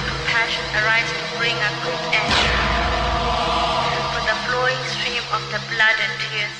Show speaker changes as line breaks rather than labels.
your compassion arise to bring a quick end. For the flowing stream of the blood and tears